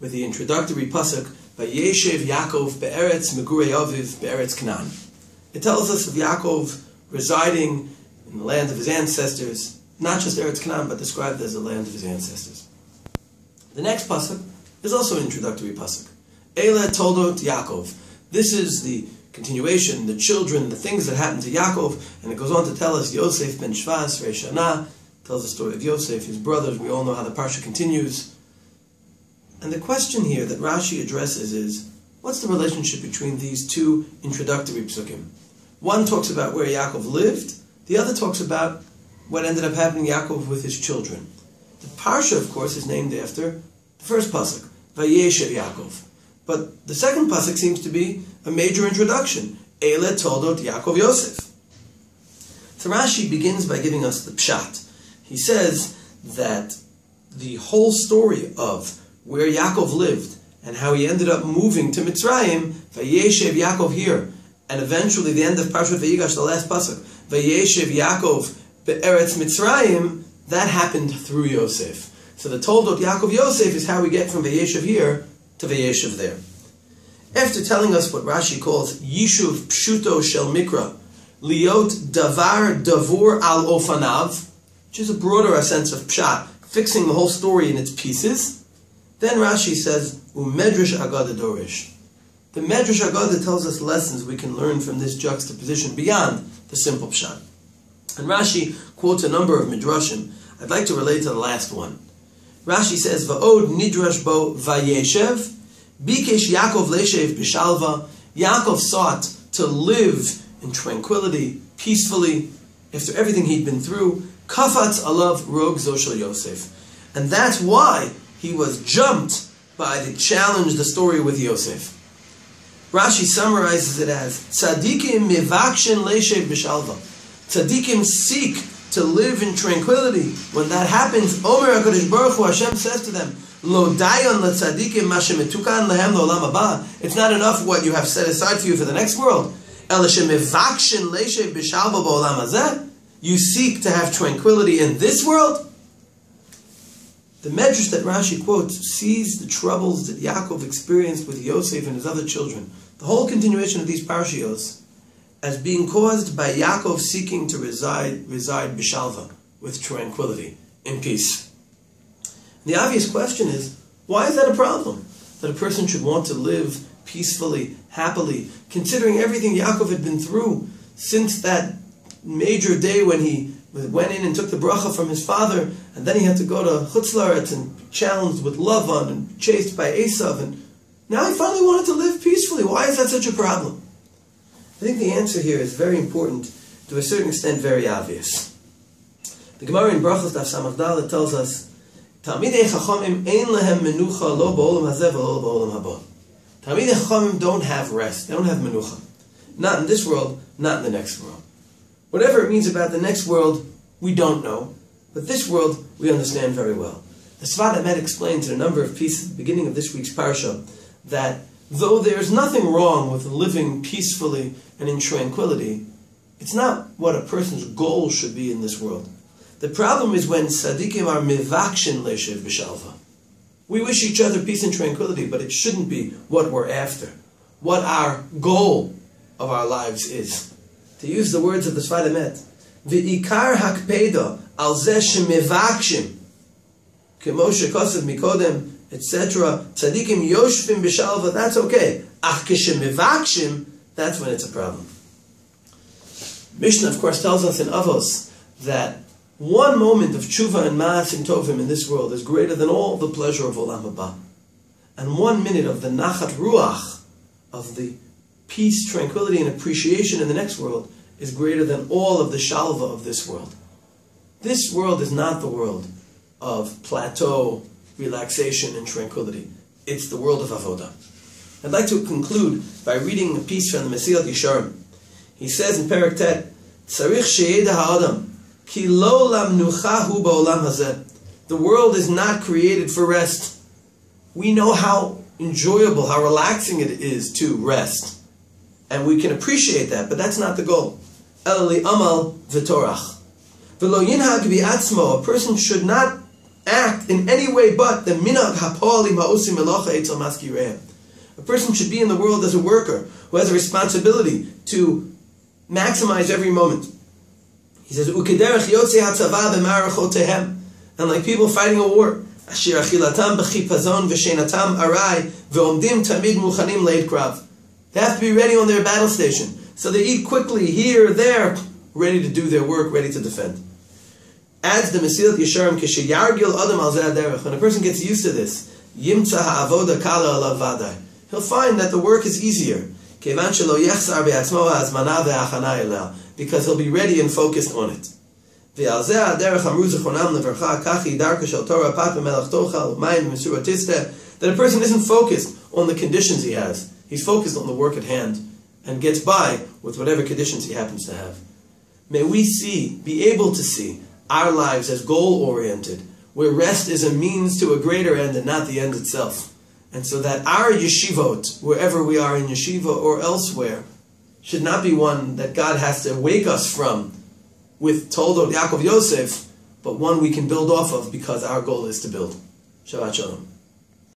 with the introductory pasuk, Vayeshev Yaakov be'eretz megurei aviv be'eretz Canaan. It tells us of Yaakov residing in the land of his ancestors, not just Eretz Canaan, but described as the land of his ancestors. The next pasuk is also an introductory pasuk. Eile toldot Yaakov. This is the continuation, the children, the things that happened to Yaakov, and it goes on to tell us Yosef ben Shvas, Reshana, tells the story of Yosef, his brothers. We all know how the parsha continues. And the question here that Rashi addresses is, what's the relationship between these two introductory psukim? One talks about where Yaakov lived, the other talks about what ended up happening to Yaakov with his children. The parsha, of course, is named after the first pasuk, Vayeshev Yaakov. But the second pasuk seems to be a major introduction, Ele Toldot Yaakov Yosef. So Rashi begins by giving us the pshat. He says that the whole story of where Yaakov lived and how he ended up moving to Mitzrayim, Vayeshev Yaakov here, and eventually the end of Parshat Vayigash, the last pasuk, Vayeshev Yaakov be'eretz Mitzrayim, that happened through Yosef. So the Toldot Yaakov Yosef is how we get from Vayeshev here to Vayeshev there. After telling us what Rashi calls Yishuv Pshuto Shel Mikra, Liot Davar Davur Al Ofanav, which is a broader sense of Pshat, fixing the whole story in its pieces, then Rashi says, Umedrash Agada Dorish. The Medrash Agada tells us lessons we can learn from this juxtaposition beyond the simple Pshat. And Rashi quotes a number of Midrashim. I'd like to relate to the last one. Rashi says, Va'od Nidrash Bo Vayeshev, Bikesh Yaakov Leshev Bishalva. Yaakov sought to live in tranquility, peacefully, after everything he'd been through. Kafatz Alav Rog Zoshel Yosef. And that's why he was jumped by the challenge, the story with Yosef. Rashi summarizes it as Tzadikim mivakshin leshev b'shalva. Tzadikim seek to live in tranquility. When that happens, Omer HaKadosh Baruch Hu, Hashem says to them, Lo dayon letzadikim mashemetukan lehem lo'olam haba. It's not enough what you have set aside for you for the next world. El shemivakshin leshev b'shalva ba'olam hazeh. You seek to have tranquility in this world? The Medrash that Rashi quotes sees the troubles that Yaakov experienced with Yosef and his other children. The whole continuation of these parshios as being caused by Yaakov seeking to reside reside bishalva with tranquility in peace. The obvious question is, why is that a problem? That a person should want to live peacefully, happily, considering everything Yaakov had been through since that major day when he went in and took the bracha from his father, and then he had to go to Chutz La'aretz and challenged with Lavan and chased by Esav, and now he finally wanted to live peacefully. Why is that such a problem? I think the answer here is very important, to a certain extent, very obvious. The Gemara in Brachos Daf Samach Dalet tells us, Talmidei Chachamim ein lehem menucha lo ba'olam hazeh v'lo ba'olam haba. Talmidei Chachamim don't have rest. They don't have menucha. Not in this world, not in the next world. Whatever it means about the next world, we don't know. But this world, we understand very well. The Sfat Emet explains in a number of pieces at the beginning of this week's parsha that though there's nothing wrong with living peacefully and in tranquility, it's not what a person's goal should be in this world. The problem is when tzaddikim are mivakshin leshev b'shalva. We wish each other peace and tranquility, but it shouldn't be what we're after, what our goal of our lives is. To use the words of the Sfat Emet, v'ikar hakpeda al zeh shekosav mikodem, etc. Tzadikim yoshvim b'shalva, that's okay. Kishemivakshim, that's when it's a problem. Mishnah, of course, tells us in Avos that one moment of tshuva and ma'asim tovim in this world is greater than all the pleasure of olam haba. And one minute of the nachat ruach, of the peace, tranquility, and appreciation in the next world is greater than all of the shalva of this world. This world is not the world of plateau, relaxation, and tranquility. It's the world of avodah. I'd like to conclude by reading a piece from the Mesilat Yesharim. He says in Perak Tet, Tzarich sheyeda ha'adam, ki lo lamnuchahu ba'olam hazeh. The world is not created for rest. We know how enjoyable, how relaxing it is to rest. And we can appreciate that, but that's not the goal. Elali amal v'torach. V'lo yinhag bi'atzmo, a person should not act in any way but the minag hapoli ma'osim melocha etzel maskirehem. A person should be in the world as a worker who has a responsibility to maximize every moment. He says, "Ukederech yotze hatzava b'marachotehem," and like people fighting a war. Asher achilatam b'chipazon v'shenatam arai ve'omdim tamid muchanim leid krav. They have to be ready on their battle station, so they eat quickly here, there, ready to do their work, ready to defend. Adds the Mesilat Yesharim Kishayargil Adam al Derech. When a person gets used to this, Yimtza ha'avoda kala alav vadai. He'll find that the work is easier. Kevan shelo yechzar be'atzmo ha'azmana ve'achana elel. Because he'll be ready and focused on it. ועל זה הדרך אמרו זיכרונם לברכה, כך היא דרכה של תורה פת במלאכתוך ומים that a person isn't focused on the conditions he has. He's focused on the work at hand and gets by with whatever conditions he happens to have. May we see, be able to see, our lives as goal oriented, where rest is a means to a greater end and not the end itself. And so that our yeshivot, wherever we are in yeshiva or elsewhere, should not be one that God has to wake us from with Toldot Yaakov Yosef, but one we can build off of because our goal is to build. Shabbat Shalom.